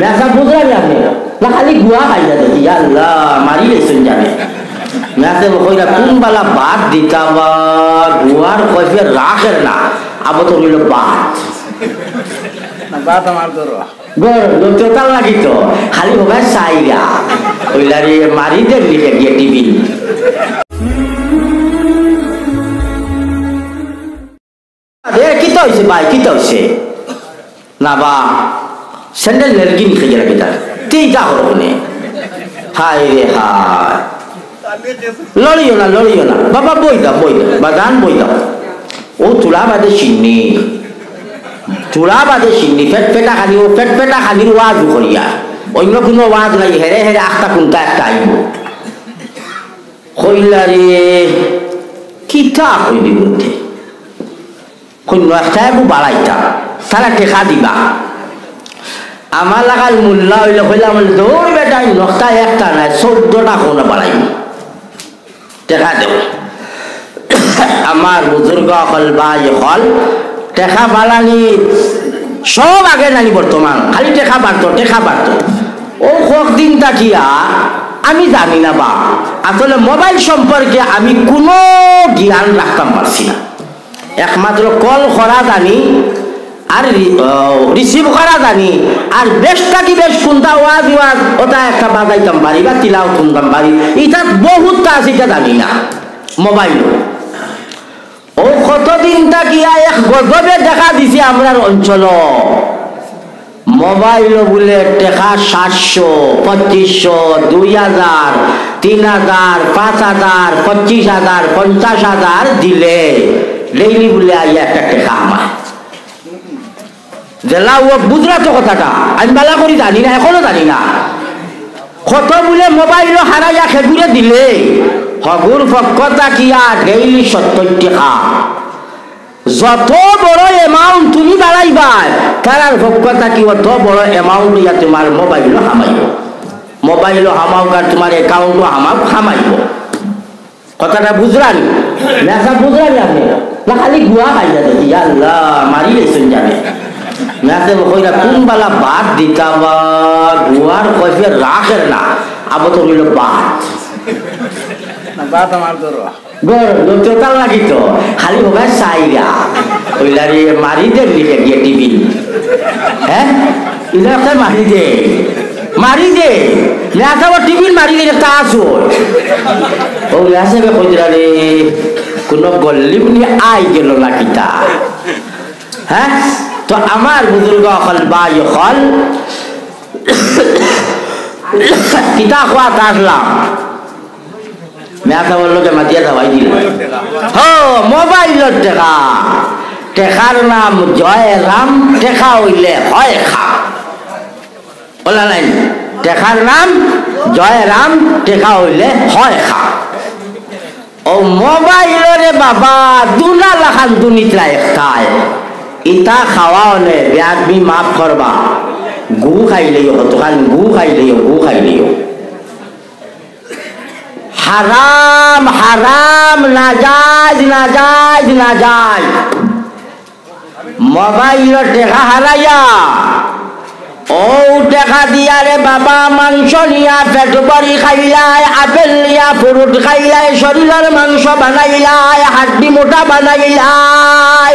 মেসা বুঝলাম আপনি। না খালি গুয়া খাই যাবে। আল্লাহ মারি লেছেন জানে। মেসে কইরা কোন বালা বাদ দিতা বা গুয়ার কইফে রাখের না। আবো তো হইল বাদ। বাত আমার করো গরম লাগি তো খালি হবে সাইগা ওইলারি মারি দে লিখে গিয়ে টিভি এ কিতা হইছে ভাই কিতা হইছে? না বা। স্যান্ডেল নেরগি নিখে গেলা কিতা তুই যা হলো কোনে হায় রে হায় লড়িও না লড়িও না বাবা বই দাও বই দাও বাগান বই দাও ও তুলা বাদে চিন্নি চূড়া বাদে চিন্নি ফেট ফেটা খালি ও ফেট ফেটা খালির ওয়াজ করিয়া অন্য কোনো ওয়াজ নাই হেরে হেরে আখটা কোনটা একটা আইব কইলা রে কিতা কইবি বলতে কন্য একটা বাড়াইতা তারা টেকা দিবা আমার লাগাল মূল্য হইলে কইলাম দৌড় বেটাই, নখটা একটা নাই, চোদ্দটা কোনো বাড়াইব টেকা দেব। আমার বুজুর্গ হল বা হল, টেকা বালানি সব আগে জানি বর্তমান, খালি টেকা বাড়তো টেকা বাড়তো। ও কক দিন তাকিয়া আমি জানি না বা। আসলে মোবাইল সম্পর্কে আমি কোনো জ্ঞান রাখতাম পারছি না। একমাত্র কল করা জানি আর রিসিভ করা জানি। আর বেশটা কি বেশ কোনটা ওয়াজ ওয়াজ, ওটা একটা বাজাইতাম পারি বা তিলাও শুনতাম পারি এটা বহুতটা আছে, এটা জানি না। মোবাইল। ও, কতদিন তাকিয়া এক গজবে দেখা দিছে আমরার অঞ্চল। মোবাইল বলে টেকা সাতশো, পঁচিশশো, দুই হাজার, তিন হাজার, পাঁচ হাজার, পঁচিশ হাজার, পঞ্চাশ হাজার দিলে। লেইলি বলে আইয়া একটা টেকা আমার। জেলা ও বুঝলা তো কথাটা, আমি বেলা করি জানি না, এখনও জানি না। কত বলে মোবাইল হারাইয়া খেগুড়ে দিলে। হগুর পক্ষতা কিয়া ডেইলি সত্তর টাকা যত বড় এমাউন্ট তুমি বাড়াইবা তার পক্ষতা কি, অত বড় এমাউন্ট ইয়া তোমার মোবাইল হামাইব। মোবাইল হামাও আর তোমার অ্যাকাউন্ট হামাও হামাইব। কথাটা বুঝলানি মেসা বুঝলানি আপনি খালি গুয়া খাই যাবে। আল্লাহ মারি লেছেন জানে মেসে কইরা কোন বালা বাদ দিতা বা গুয়ার কইফে রাখের না আবো তো হইল বাদ। বাত আমার করো গরম চোতাল লাগি তো খালি হবে সাইগা। ওইলারি মারি দে লিখে টিভি। হ্যাঁ? ইলা একটা মারি দে। মারি দে। লেখা টিভি মারি দে একটা আসো। ও লেসে বে কইরা রে কোন আই গেল না কিতা হ্যাঁ? তো আমার বুজুর্গ হল বা হল কিতা খোয়া আসলাম মেয়াটা বলল যে মাতিয়া দাবাই দিল। হো মোবাইলের টেকা। টেকার নাম জয় রাম টেকা হইলে হয় খা বলা নাই। টেকার নাম জয় রাম টেকা হইলে হয় খা ও মোবাইলরে বাবা, দুনা লাখান দুনিত্রা একটাই ইটা খাওয়া হলে ব্যাগবি মাফ করবা গু খাইলেও হতখান গু খাইলেও গু খাইলেও হারাম হারাম নাজাজ নাজাজ নাজাজ মোবাইল টেকা হারাইয়া ও টেকা দিয়া রে বাবা মাংস নিয়া, পেট ভরি খাইলাই আপেল নিয়া ফ্রুট খাইলাই শরীরের মাংস বানাইলাই হাড্ডি মোটা বানাইলাই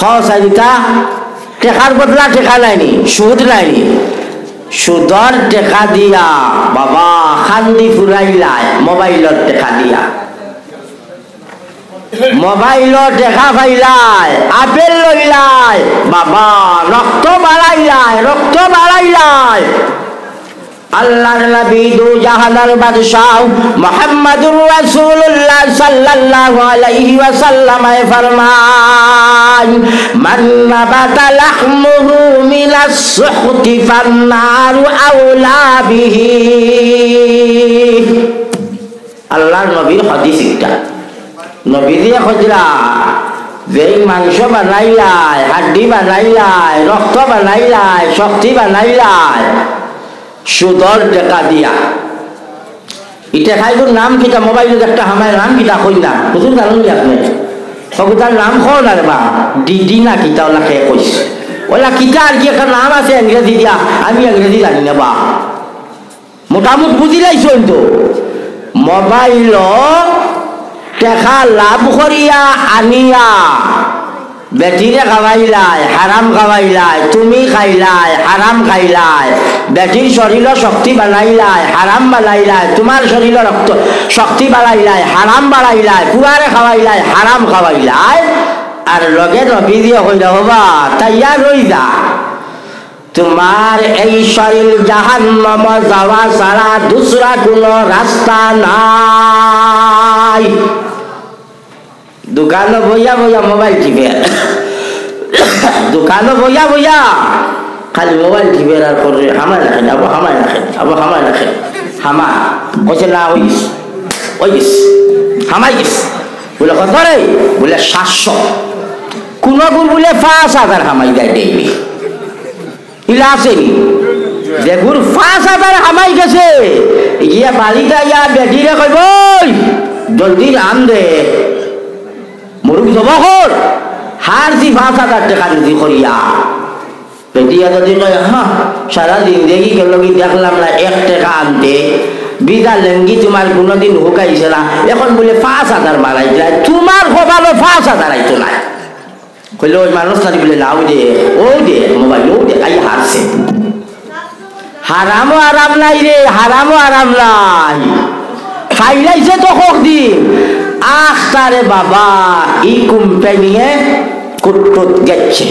খাইতা টেকার বদলা টেকা নাইনি সুদ নাইনি সুদর টেকা দিয়া, বাবা, খান্দি ফুরাইলাই, মোবাইলত টেকা দিয়া। মোবাইলত দেখা পাইলাই, আপেল লইলাই, বাবা, রক্ত বাড়াইলাই রক্ত বাড়াইলাই। আল্লাহর নবী দু জাহানের বাদশাহ মুহাম্মদুর রাসূলুল্লাহ সাল্লাল্লাহু আলাইহি ওয়াসাল্লাম ফরমান মান নাবাতা লাহমুহু মিনাস সুহতি ফান্নারু আওলা বিহি। আল্লাহর নবীর হাদিস এটা নবী দিয়ে খজরা যেই মাংস বানাইলাই হাড্ডি বানাইলাই রক্ত বানাইলাই শক্তি বানাইলাই সুদর টেকা দিয়া। ইটা খাইগুর নাম কিটা, মোবাইলত একটা হামায় নাম কই না বুঝুন জানুন আপনি? সগুতার নাম খো না রে বা ডিডি না কিটা, ওলা খেয়ে কইস ওলা কিতা আর কি একটা নাম আছে ইংরেজি দিয়া, আমি ইংরেজি জানি না বা মোটামুটি বুঝি লাইছো তো মোবাইল টেকা লাভ করিয়া আনিয়া। বেটিরে খাওয়াইলাই, হারাম খাওয়াইলাই, তুমি খাইলাই, হারাম খাইলাই। বেটির শরীর শক্তি বানাইলাই হারাম বানাইলাই তোমার শরীর রক্ত শক্তি বাড়াইলাই, হারাম বাড়াইলাই পুয়ারে খাওয়াইলাই, হারাম খাওয়াইলাই। আর লগে নবী দিয়ে হইল হবা তাইয়া রই যা তোমার এই শরীর জাহান্নাম যাওয়া ছাড়া দুসরা কোনো রাস্তা নাই। দোকানে বইয়া বইয়া মোবাইল টিপে। দোকানে বইয়া বইয়া খালি মোবাইল টিপে আর করে হামায় রাখেন, আবো হামায় রাখেন, আবো হামায় রাখেন। হামা, কইছে না হইস হইস হামাই গেস বলে, কত রে? বলে, সাতশো। কোনো গুণ বলে পাঁচ হাজার হামাই দেয় ডেইলি। ইলা আসেনি যেগুর পাঁচ হাজার হামাই গেছে, ইয়া বাড়িটা ইয়া বেটিরে কইব জলদি রাম দে। মরুক জবহর হার দি পাঁচ হাজার টাকা যদি করিয়া। বেটিয়া যদি কয় হ্যাঁ সারা জিন্দেগি গেল কি দেখলাম না, এক টাকা আনতে। বিদা লেঙ্গি তোমার কোনোদিন হুকাইছে না। এখন বলে পাঁচ হাজার মারাই যায় তোমার কপালো পাঁচ হাজার আইতো না। কইলে, ওই মানুষটা বলে না দে, ও দে, মোবাইল, ও দে, আই হারছে। হারামও আরাম নাই রে হারামও আরাম নাই। খাইলাইছে তো হোক দিন আখ তারে বাবা ই কোম্পানিয়ে কুটকুট গেছে।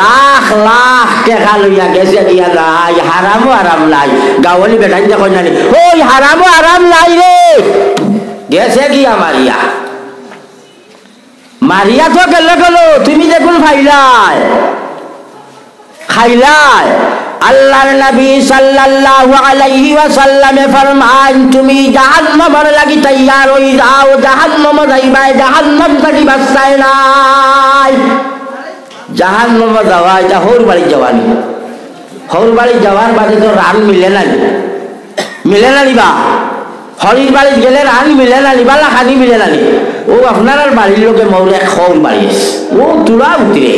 লাখ লাখ টাকা লইয়া গেছে, দিয়া নাই হারামও আরাম নাই। গাওয়ালি বেটাই দেখো জানি ওই হারামও আরাম নাই রে। গেছে গিয়া মারিয়া মারিয়া তো গেল গেল? তুমি দেখুন ফাইলাই? খাইলাই? আল্লাহর নবী সাল্লাল্লাহু আলাইহি ওয়াসাল্লামে ফরমান, তুমি জাহান্নামের লাগি তৈয়ার হই যাও, জাহান্নাম যাইবা জাহান্নাম থেকে বাঁচায় নাই। জাহান্নাম যাওয়া এটা হৌর বাড়ি যাওয়ানি হৌর বাড়ি যাওয়ার বাদে তো রান মিলে না মিলে না নিবা হরির বাড়ি গেলে রান মিলে না নিবা লাখানি মিলে না ও আপনার বাড়ির লোকে মৌরে হৌর বাড়ি ও তুলা উতরে।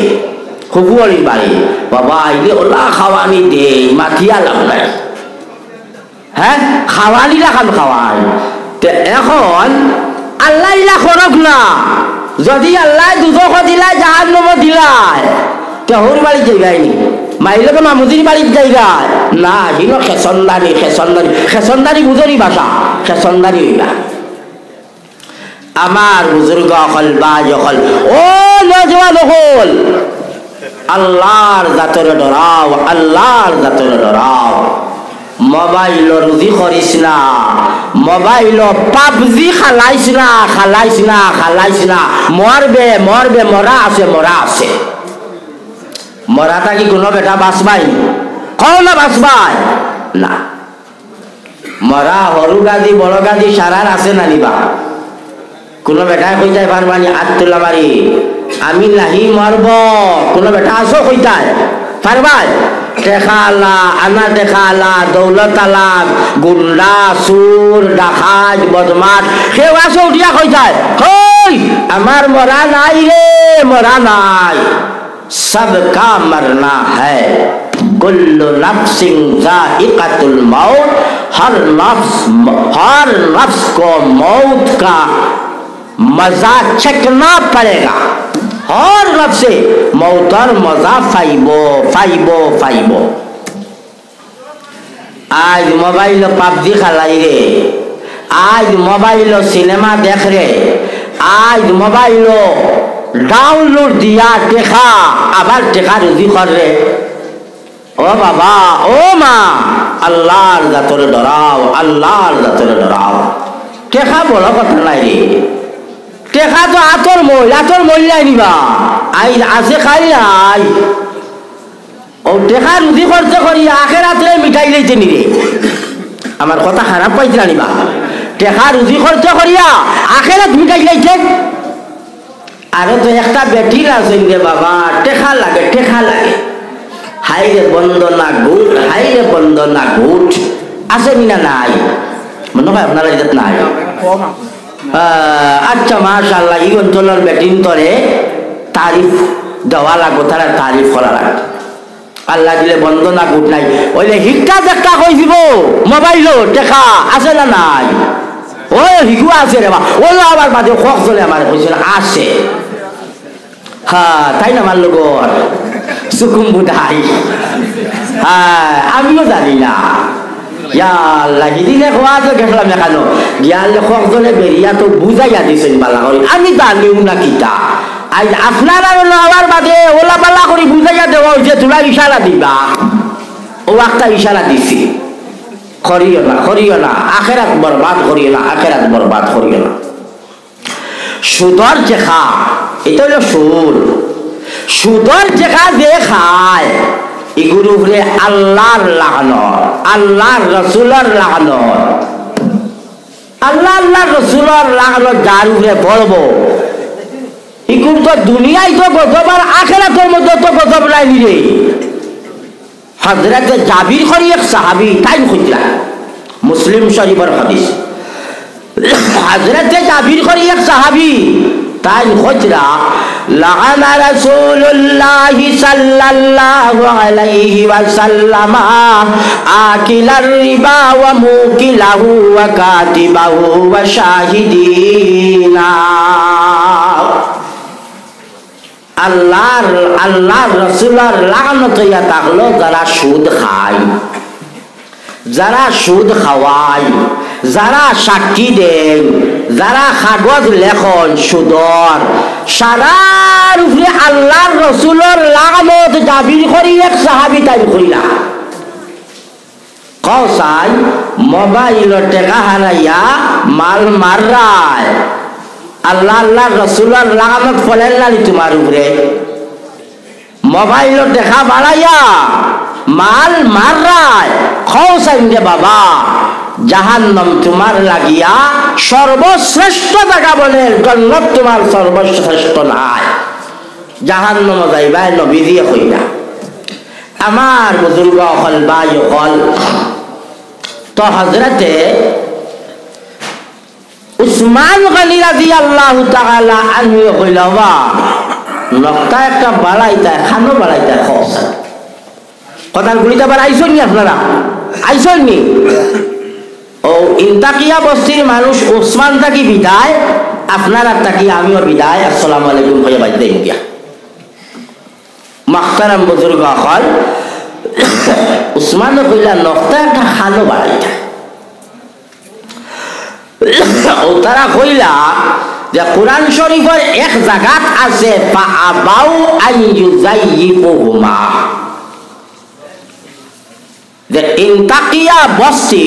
খুবুয়ারির বাড়ি। বাবা, আইলে ওলা খাওয়ানি দে মাথিয়া লাভ নাই। হ্যাঁ খাওয়ানি রাখান খাওয়াই। তে এখন আল্লাহ ইলা খরক না। যদি আল্লাহ দুজক দিলাই জাহাজ নব দিলাই। তে হর বাড়ি যাইবাইনি মাইলকে মামুদির বাড়ির জায়গা না হিনো খেসন্দানি খেসন্দানি খেসন্দানি বুঝরি ভাষা খেসন্দানি হইবা। আমার বুজুর্গ অকল বা যকল ও নজওয়ান হল আল্লাহর জাতরে ডরাও, আল্লাহর জাতরে ডরাও। মোবাইল রুজি করিস না মোবাইল পাবজি খালাইস না খালাইস না খালাইস না। মরবে মরবে, মরা আছে মরা আছে। মরাটা কি কোনো বেটা বাঁচবাই? কও না বাঁচবাই। না। মরা হরু গাদি, বড় গাদি, সারার আছে না নিবা। কোনো বেটায় কইতাই পারবানি হাত তোলা মারি। আমি নাহি মরব কোনো বেটা আসো কইতাই পারবাই টেকালা আনা টেকালা দৌলত আলা গুন্ডা সুর ডাকাত বদমাস সেও আসো উঠিয়া কইতাই হই আমার মরা নাই রে মরা নাই सबका मरना है कुल्लु नफ्सिन जाइकातुल मौत हर नफ्स हर नफ्स को मौत का मजा चखना पड़ेगा হর লফসে মৌতর মজা ফাইব ফাইব ফাইব। আজ মোবাইল পাবজি খালাই রে। আজ মোবাইল সিনেমা দেখ রে। আজ মোবাইল ডাউনলোড দিয়া টেখা আবার টেখা রুজি করে ও বাবা, ও মা, আল্লাহর জাতরে ডরাও, আল্লাহর জাতরে ডরাও। টেখা বড় কথা নাই রে। টেকা তো আতর মইল আতর মইলাই নিবা। আই আছে খাই আই। ও টেকা রুজি খরচ করি আখের রাত্রে মিঠাই লইতে নিরে আমার কথা খারাপ পাইতে নিবা। টেকা রুজি খরচ করিয়া আখেরাত মিঠাই লাইছে আরও তো একটা বেটির আছে রে বাবা টেকা লাগে টেকা লাগে। হাই রে বন্দনা গুট, হাই রে বন্দনা গুট। আছে না নাই? মনে হয় আপনারা এটা নাই? আচ্ছা মাশাল্লাহ এই অঞ্চলের বেটিন তরে তারিফ দেওয়া লাগবো তারা তারিফ করা লাগবে। আল্লাহ দিলে বন্ধ না গুড নাই। ওইলে শিক্ষা দেখা কই দিব মোবাইলও দেখা আছে না নাই? ও শিকু আছে রে বা। ওই আবার বাদে খক চলে আমার কইছিল আছে। হ্যাঁ তাই না আমার লগর সুকুম বুধাই। হ্যাঁ আমিও জানি না। ইয়াল্লা সিদিনে খোৱা তো গেছলাম এখানো। গিয়ালে সকজনে বেরিয়া তো বুঝাইয়া দিছেন বালা করে আমি জানিও না কিতা। আজ আপনার নেওয়ার বাদে ওলা পাল্লা করে বুঝাইয়া দেওয়া হয়েছে তোলা ইশারা দিবা। ও একটা ইশারা দিছি। করিও না করিও না আখেরাত বরবাদ করিও না আখেরাত বরবাদ করিও না। সুদর চেখা এটা হলো সুর সুদর চেখা যে খায় এগুলো উপরে আল্লাহর লাগানো আল্লাহর রসুলের লাগানো আল্লাহ আল্লাহ রসুলের লাগানো যার উপরে পড়ব। ইকুর তো দুনিয়ায় তো গজব আর আখেরাতের মধ্যে তো গজব নাই রে হজরত জাবির করি এক সাহাবি তাই খুঁজলা, মুসলিম শরীফের হাদিস। হজরত জাবির করি এক সাহাবি তাই খুঁজলা لعن رسول الله صلى الله عليه وسلم آكل الربا وموكله وكاتبه وشاهدينا আল্লাহর আল্লাহর রসুলার লাগানত ইয়া থাকলো যারা সুদ খায় যারা সুদ খাওয়ায় যারা সাক্ষী দেয় যারা কাগজ লেখন, সুদর, সারার উপরে আল্লাহর রসুলর লাগানত দাবির করি এক সাহাবি তাই করিলা। কসাই মোবাইল টেকা হারাইয়া মাল মাররায়। আল্লাহ আল্লাহ রসুলার লাগামত ফলেন না তোমার উপরে। মোবাইল দেখা বাড়াইয়া মাল মাররায়। খৌসাইন বাবা জাহান্নম তোমার লাগিয়া সর্বশ্রেষ্ঠ জায়গা বলে জন্নত তোমার সর্বশ্রেষ্ঠ নাই। জাহান্নম যাইবাই নবীজিয়ে কইরা আমার বুজুর্গ হল বা হল, তো হজরতে উসমান গনি রাজি আল্লাহ তাআলা আনহু কইলাবা নকটা একটা বাড়াইতা খানো বাড়াইতা খস কথার গুলিটা বার আইসন নি আপনারা? আইসন নি? ও ইন্তাকিয়া বস্তির মানুষ? উসমান থাকি বিদায়? আপনারা থাকি আমিও বিদায়? আসসালামু আলাইকুম গিয়া। মাখতারাম বুজুর্গ উসমান কইলা একটা খানো বাড়াইতা ও তারা কইলা, যে কোরআন শরীফের এক জায়গাত আছে ইউযাইয়িবুহুমা। যে ইনতাকিয়া বস্তি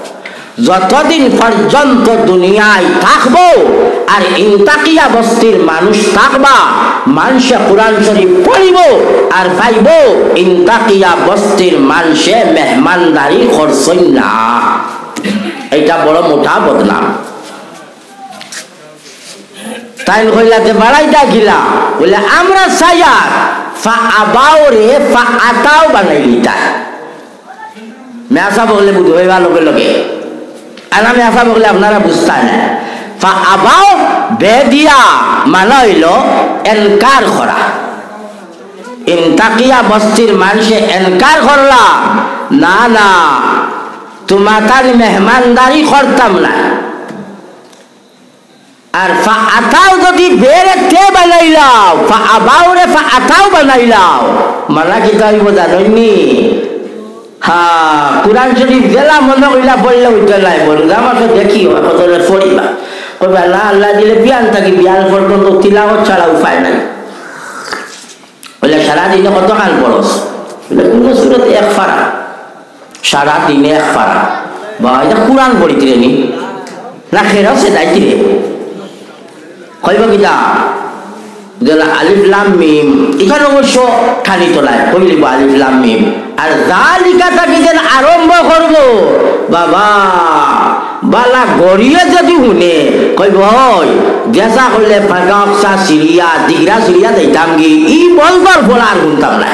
যতদিন পর্যন্ত দুনিয়ায় থাকব আর ইন্তাকিয়া বস্তির মানুষ থাকবা, মানুষে কোরআন শরীফ পড়িব আর পাইব, ইন্তাকিয়া বস্তির মানুষে মেহমানদারি করছই না। এটা বড় মোটা বদনাম। তাই কইলা যে বাড়াইটা গিলা। বলে আমরা সায়ার ফা আবাও রে, ফা আতাও বানাইলি তাই। মেয়াসা বগলে বুঝ হইবা লগে লগে। আর আমি মেয়াসা বগলে আপনারা বুঝতা না। আবাও বে দিয়া মানে হইল এনকার করা। ইনতাকিয়া বস্তির মানুষে এনকার করলা। না না, তোমার তার মেহমানদারি করতাম না। আর ফা আতাও যদি বেরে তে বানাইলাও, ফা আবাও রে ফা আতাও বানাইলাও মানা কি তাইব জাননি হ্যাঁ কোরআন শরীফ জেলা মনে কইলা পড়লে উঠে নাই বলু আমার তো দেখি কত পড়িবা। কইবা না আল্লাহ দিলে বিয়ান থাকি, বিয়ান পর্যন্ত তিলাওয়াত ছাড়া উপায় নাই। বলে সারা দিনে কত কাল পড়স? বলে, কোন সুরত এক ফারা সারা দিনে এক ফারা বা এটা কোরআন পড়িতে নি। না খেরাও সে দায়িত্বে কইব কিতা আলিফ লাম মিম এখানে অবশ্য খালি তোলায় কই লিখব আলিফ লাম মিম আর জালিকা যেন আরম্ভ করব বাবা বালা গড়িয়ে যদি শুনে কইব হয় গেসা করলে ফাঁকা সিরিয়া দিগরা সিরিয়া দিতাম গি ই বলবার ফোলা আর শুনতাম না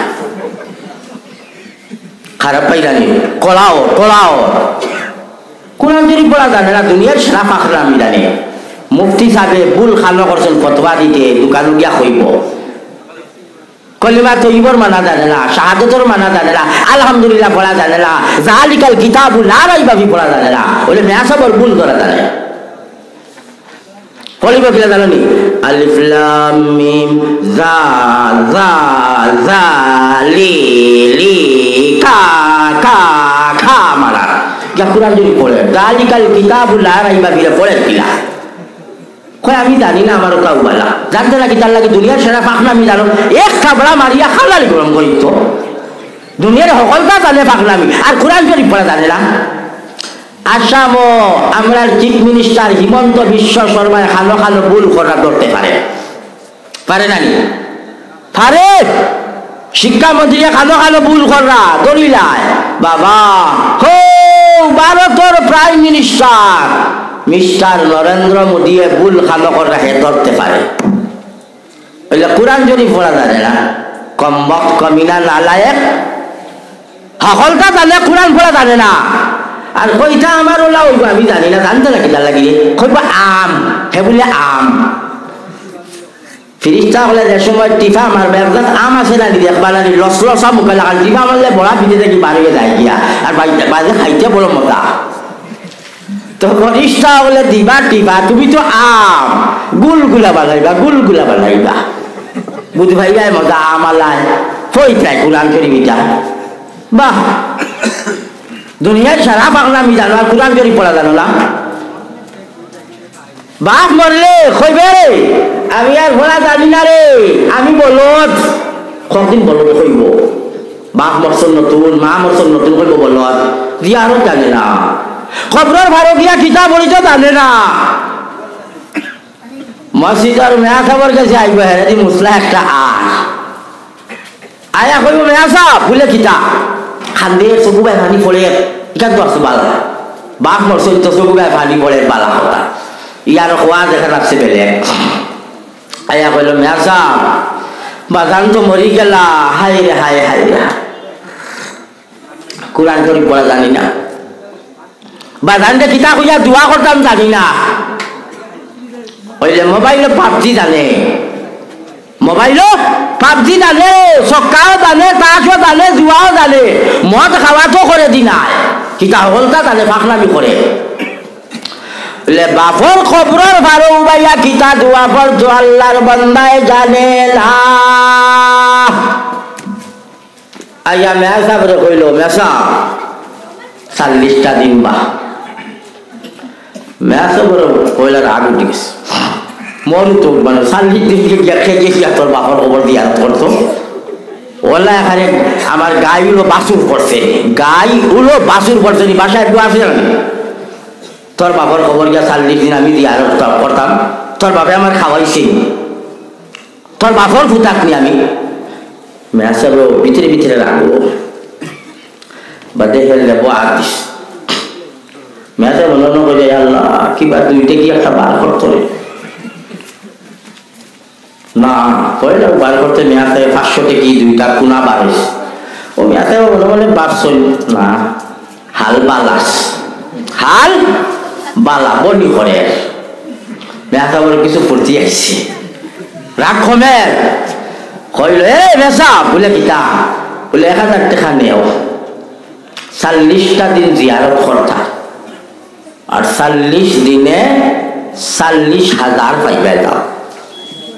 খারাপ পাইরানি কলাও কলাও কোরআন যদি পড়া জানে না দুনিয়ার সেরা ফাঁকরা আমি জানে মুফতি সাহেবে বুল খানো করছেন, ফতোয়া দিতে দোকান গিয়া কইব কলিমা তৈবর মানা জানে না, শাহাদতর মানা জানে না, আলহামদুলিল্লাহ পড়া জানে না জালিকাল কিতাবু লারাই বাবি পড়া জানে না, বলে মেয়াসাবর ভুল করা জানে। পড়িব কিলা জানো আলিফ লাম মিম, জা জা জা, লি লি, কা কা, খা মারা। যা কুরআন যদি পড়ে জালিকাল কিতাবু লারাই বাবি পড়ে কিলা কয়, আমি জানি না আমার কাউ বালা। জানতে নাকি তার লাগে দুনিয়ার সেরা আমি জানো। এক খাবড়া মারিয়া খালালি গরম করি তো দুনিয়ার সকলটা জানে আর কোরআন শরীফ পড়া জানে না? আসাম আমরা চিফ মিনিস্টার হিমন্ত বিশ্ব শর্মায় খালো খালো ভুল করা ধরতে পারে। পারে নানি পারে। শিক্ষামন্ত্রী খালো খালো ভুল করা দলিলায় বাবা, হো, ভারতের প্রাইম মিনিস্টার মিস্টার নরেন্দ্র মোদীয়ে ভুল খালো করা হে ধরতে পারে ওইলে কোরআন যদি পড়া জানে না? কম্বক কমিনা নালায়েক। সকলটা জানে কোরআন পড়া জানে না। আর কইটা আমার ওলা আমি জানি না, জানতে নাকি তার লাগিলে? কইব আম। হে বলে, আম। ফিরিস্তা হলে যে সময় টিফা আমার ব্যবসাত আম আছে না? দি দেখবা না লস লসা মুখে লাগাল টিফা মারলে বড়া পিঠে দেখি বাড়িয়ে যায় গিয়া। আর বাজে খাইতে বড় মজা। তো ফরিস্তা হলে দিবা টিফা তুমি তো আম। গুলগুলা বানাইবা গুলগুলা বানাইবা। বুঝি ভাই যায় মজা আম আলাই ফই তাই কোরআন শরীফ ইটা বাহ। দুনিয়ার সারা বাংলা আমি জানো আর কোরআন শরীফ পড়া জানো না? বাপ মরলে কইবে আমি আর ভোলা জানি না রে। আমি বলত কতদিন বলত কইব বাপ মরসন নতুন, মা মরসন নতুন কইব বলত দিয়া আরও জানে না। খবরের ভারো গিয়া কিতাব পড়িত জানে না। মসজিদর মেয়া খাবার কাছে আইব হেরে মুসলা একটা আস আয়া কইব, মেয়া সাহ ফুলে কিতাব। খান্দে চকু বাই ভানি পড়ে ইকান তো আছে বালা। বাপ মরসন তো চকু বাই ভানি পড়ে বালা কথা ইয়ার খোয়া দেখা রাখছে বেলেগ। আয়া কইল, মেয়া সাহ বাজান তো মরি গেলা। হাই রে, হাই হাই রে। কোরআন শরীফ পড়া জানি না। বাজানটা কিতা খুঁজা দোয়া করতাম জানি না। ওইলে মোবাইলে পাবজি জানে। মোবাইল পাবজি জানে, চক্কাও জানে তাসও জানে জুয়াও জানে। মদ খাওয়াতো করে দি নাই কিতা হলতা জানে ফাঁকনামি করে বাপর খবরের ভালো উবাইয়া কিতা দোয়া পর বন্দায় জানে না। আইয়া মেসা করে কইল মেসা চাল্লিশটা দিন বা। মেসা করে কইলার আগ উঠে গেছে মন তো মানে চাল্লিশ দিন গিয়া খেয়ে গিয়া তোর বাপর খবর দিয়া করতো। ওলা এখানে আমার গাই উলো বাসুর পড়ছে গাই উলো বাসুর নি বাসায় একটু আসে না তোর বাবার খবর গিয়া চাল্লিশ দিন আমি দিয়া করতাম। তোর বাপে আমার খাওয়াইছে। তোর বাপর ফুটাক নি আমি। মেসা ভিতরে ভিতরে রাখব। বা দেখে লেবো আর দিস। মেসা মনে করে আল্লাহ কিবা দুইটা কি একটা বার করতো না কইলে বার করতে মেয়াতে পাঁচশো টেকি দুইটা কুনা বাড়িস ও মেয়াতে মনে মনে বাড়ছই না, হাল বালাস, হাল বালা, বনি করে। মেয়াতে বলে, কিছু ফুর্তি আইছে। রাগ কমের কইল, এ বেসা বলে কিতা বলে, এক হাজার টাকা নেও, চাল্লিশটা দিন জিয়ারত করতা। আর চাল্লিশ দিনে চাল্লিশ হাজার পাইবে দাও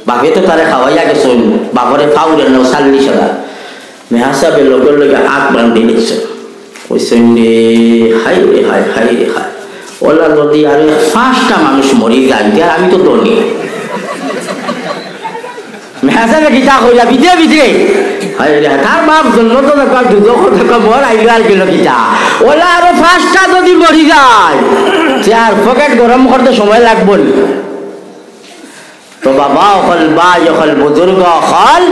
বাপে তো তারে খাওয়াইয়া গেছেন বাপরে পাউরে নাও চাল্লিশ হাজার মেহাসাবে লগের লগে আগ বান্ধি নিচ্ছে কইছেন রে হাই রে হাই হাই রে হাই। ওলা যদি আর পাঁচটা মানুষ মরি যায় আর আমি তো দনি মেহাসাবে গীতা কইলা বিদে বিদে। হাই রে তার বাপ জন্য তো আর গেল গীতা। ওলা আরও পাঁচটা যদি মরি যায় আর পকেট গরম করতে সময় লাগবো তো বাবা অকল বা যখন বুজুর্গ অকল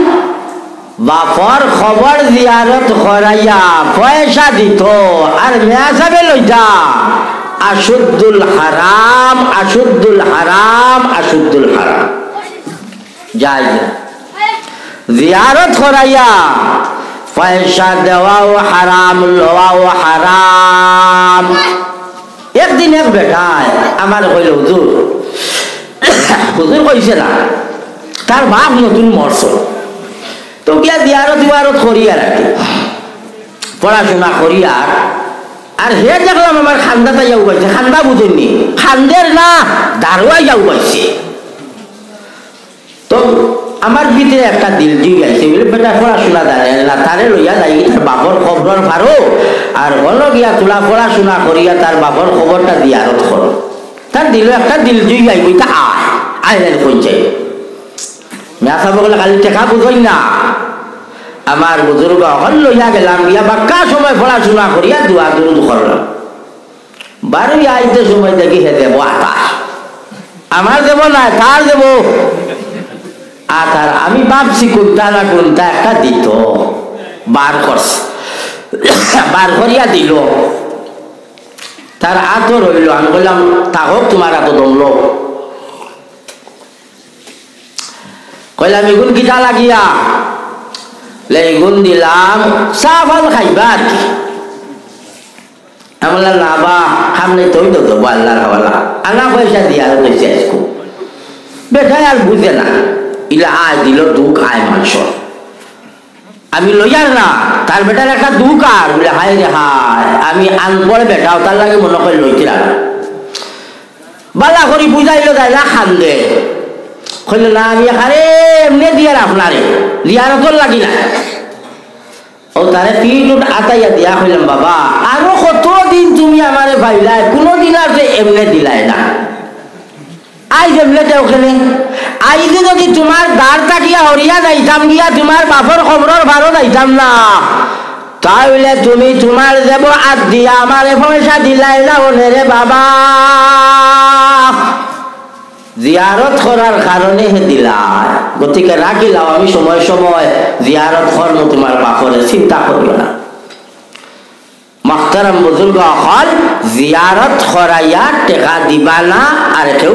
বাপর খবর জিয়ারত করাইয়া পয়সা দিত, আর মেয়া সাবে লইতা আশুদ্দুল হারাম আশুদ্দুল হারাম আশুদ্দুল হারাম। যাই জিয়ারত করাইয়া পয়সা দেওয়াও হারাম, লওয়াও হারাম। একদিন এক বেটায় আমার কইল, হুজুর হুজুর কইছে না, তার বাপ নতুন মরছ। তো গিয়া দিয়ারত দিয়ারত করিয়া রাখি। পড়াশোনা করিয়ার আর হে দেখলাম আমার খান্দাটা যাও পাইছে খান্দা বুঝেননি, খান্দের না দারোয়া যাও পাইছে তো আমার ভিতরে একটা দিল জি গাইছে বলে, বেটা, পড়াশোনা দাঁড়ায় না। তারে লইয়া যাই, তার বাপর খবর ভারো। আর হলো গিয়া, তোলা পড়াশোনা করিয়া তার বাপর খবরটা দিয়ারত করো। তার দিল একটা দিল জুই যাই বইটা আয়। আয় পঞ্চায়েত মেয়া বলে, খালি টেকা বুঝই না। আমার বুজুর্গ হল লইয়া গেলাম, গিয়া বাক্কা সময় পড়াশোনা করিয়া দুয়া দুরুদ করলাম। বারোই আইতে সময় দেখি হে দেব আকাশ। আমার দেব না তার দেব আতার আমি ভাবছি কোনটা না কোনটা একটা দিত। বার করছে। বার করিয়া দিল। তার আতো রইল আমি বললাম তাহক তোমার আতো দমল। কইলাম, এগুন কিটা লাগিয়া? লেগুন দিলাম, চা ফল খাইবা আর কি? আমরা না বা সামনে তৈ তো দেবো হাওয়ালা। আনা পয়সা দিয়া আর বেটাই আর বুঝে না। ইলা আয় দিল দুঃখ আয় মাংস আমি লইয়ার না, তার বেটার একটা দুঃখ আর। বলে, হায় রে হায়, আমি আনপড়ে বেটাও তার লাগে মনে করে লইছিলাম বালা করি বুঝাইলো, তাই না খান্দে কইলে, না, আমি আরে এমনি দিয়ার আপনারে, দিয়ার তোর লাগি না। ও তারে পিঠুট আতাইয়া দিয়া কইলাম, বাবা, আরও কত দিন তুমি আমারে ভাইলাই কোনোদিন আর এমনি দিলাই না। আই যেমনে ওখানে আইজে যদি তোমার দাঁড় তাকিয়া হরিয়া যাইতাম গিয়া তোমার বাপর খবরের ভারত যাইতাম না। তাহলে তুমি তোমার দেব আর দিয়া আমারে পয়সা দিলাই না রে বাবা। জিয়ারত করার কারণে হে দিলাই গতিকে রাখিলাম আমি সময় সময় জিয়ারত কর্ম তোমার বাপরে চিন্তা করিও না। মাখতারাম বুজুর্গ হল জিয়ারত করাইয়া টেকা দিবা না আর কেউ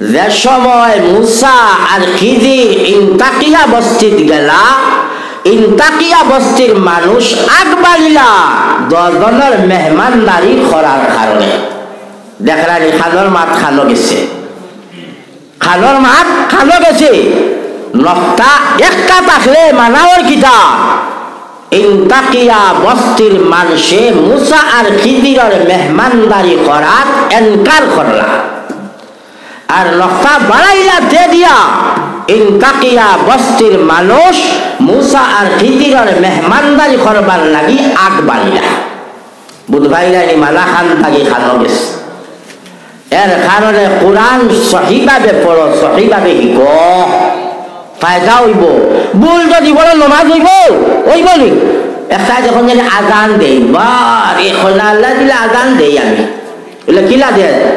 যে সময় মুসা আর খিজির ইন্তাকিয়া বস্তিত গেলা, ইন্তাকিয়া বস্তির মানুষ আগ বাড়িলা দশজনের মেহমানদারি করার কারণে। দেখলানি খানোর মাত খানো গেছে। খানোর মাত খানো গেছে। নকটা একটা থাকলে মানাওয়ার কিতা? ইন্তাকিয়া বস্তির মানুষে মুসা আর খিদিরের মেহমানদারি করাত এনকার করলা। আর নকটা বাড়াইলা দে দিয়া ইন্তাকিয়া বস্তির মানুষ মুসা আর খিদিরের মেহমানদারি করবার লাগি আগ বাড়িলা। বুধবাইরানি মালা খান থাকি খানো গেছে। এর কারণে কোরআন সহিভাবে পড়ো, সহিভাবে শিক ফায়দা হইব। ভুল যদি বড় নমাজ হইব। হইব নি। একটা যখন জানি আজান দেই বা এখন আল্লাহ দিলে আজান দেই আমি। বলে কিলা দে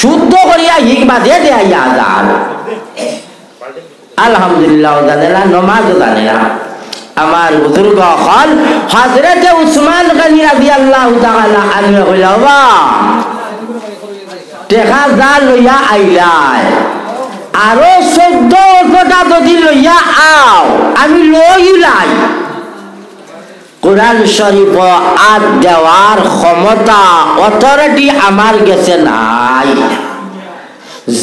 শুদ্ধ করিয়া হিক বাদে দে আইয়া আজান। আলহামদুলিল্লাহ জানে না নমাজও আমার বুজুর্গ হল হজরতে উসমান গানি রাজি আল্লাহ তাআলা আনহু হইলাবা টেকা যা লইয়া আইলাই, আরও চোদ্দ যদি লইয়া আও, আমি লইলাই কোরআন শরীফ আদ দেওয়ার ক্ষমতা অথরিটি আমার গেছে নাই।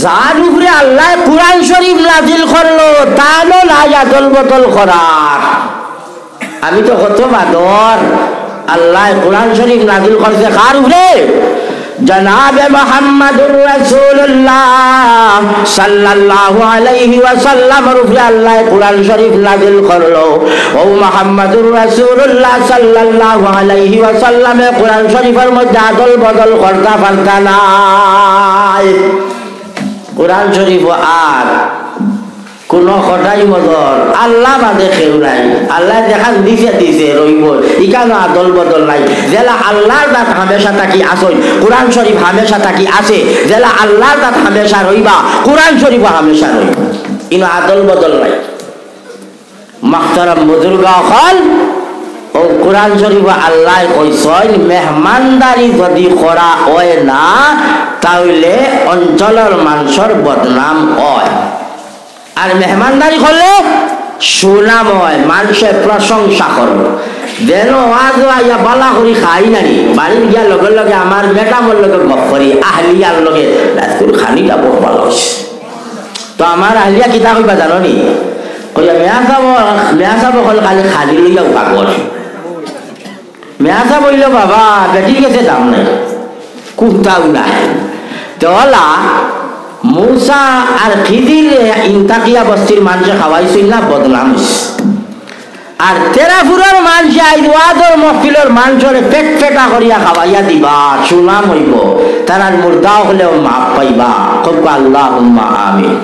যার উপরে আল্লাহ কোরআন শরীফ নাজিল করল, তারও নাই আদল বদল করার। আমি তো কত বাদর আল্লাহ কোরআন শরীফ নাজিল করছে কার উপরে? জনাব মোহাম্মদুর রাসূলুল্লাহ সাল্লাল্লাহু আলাইহি ওয়াসাল্লামের রূপে আল্লাহ কুরআন শরীফ নাযিল করল। ও মোহাম্মদুর রাসূলুল্লাহ সাল্লাল্লাহু আলাইহি ওয়াসাল্লামে কুরআন শরীফের মধ্যে আদল বদল করতা পারতা নাই। কুরআন শরীফ আর কোন কটাই বদল। আল্লাহ বাদে কেউ নাই। আল্লাহ দেখান দিছে দিছে রইব ইকানো আদল বদল নাই। জেলা আল্লাহর দাঁত হামেশা থাকি আসই কোরআন শরীফ হামেশা থাকি আছে। জেলা আল্লাহর দাঁত হামেশা রইবা কোরআন শরীফ হামেশা রইব ইনো আদল বদল নাই। মাখতারাম বুজুর্গ হল ও কোরআন শরীফ আল্লাহ কইসন মেহমানদারি যদি করা হয় না, তাহলে অঞ্চলের মানুষের বদনাম হয়। আর মেহমানদারি করলে সুনাম হয় মানুষের প্রশংসা করো। যেন আজ আইয়া বালা করি খাই নানি বাড়ির গিয়া লগে লগে আমার মেটামর লগে গপ করি, আহলিয়ার লগে। রাজকুর খানিটা বহু ভালো তো আমার আহলিয়া কিতা কইবা জানো নি? কইয়া, মেয়া চাব মেয়া চাব হল খালি খালি লইয়া ভাগর মেয়া চাব হইল, বাবা, বেটি গেছে দাম নাই। কুর্তাও নাই তোলা মূসা আর খিদির ইন্তাকিয়া বস্তির মানুষে খাওয়াইছিল না বদনাম আর তেরাফুরের মানুষে আইদর মহফিলের মানুষরে পেট পেটা করিয়া খাওয়াইয়া দিবা, সুনাম হইব। তারা মুর্দা হলেও মাপ পাইবা। কব আল্লাহ আমি